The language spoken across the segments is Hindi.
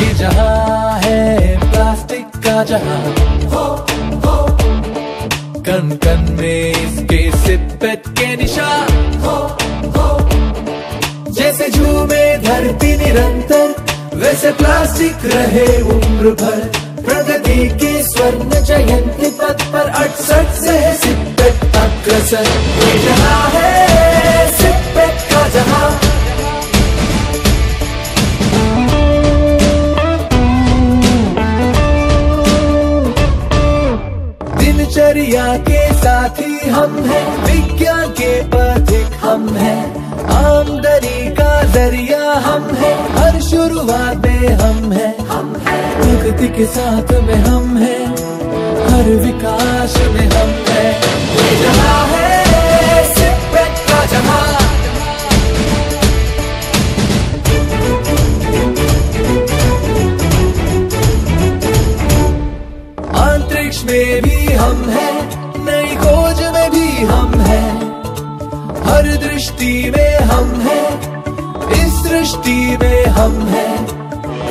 ये जहाँ है प्लास्टिक का जहाँ। कन कन में इसके सिपत के निशान। हो हो। जैसे झूमे धरती निरंतर वैसे प्लास्टिक रहे उम्र भर प्रगति के स्वर्ण जयंती पथ पर अड़सठ से सिपत अग्रसर। ये जहाँ है दिनचर्या के साथी हम हैं विज्ञान के पथिक हम हैं। आमदनी का ज़रिया हम हैं, हर शुरुआत में हम हैं। प्रगति के साथ में हम हैं। अंतरिक्ष में भी हम हैं, नई खोज में भी हम हैं। हर दृष्टि में हम हैं, इस सृष्टि में हम हैं।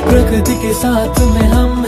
प्रकृति के साथ में हम